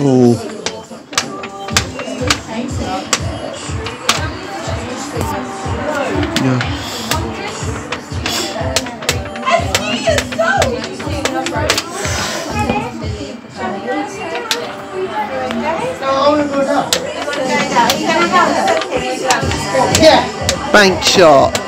Ooh. Yeah. Bank shot.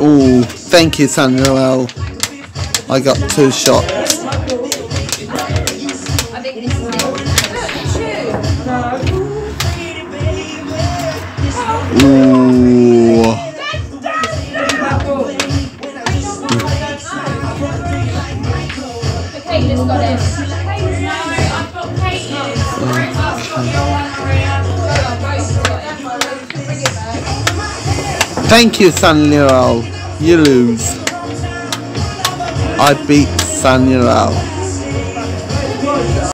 Ooh, thank you, Samuel. I got two shots. Ooh. Thank you, San Samuel. You lose. I beat San Samuel.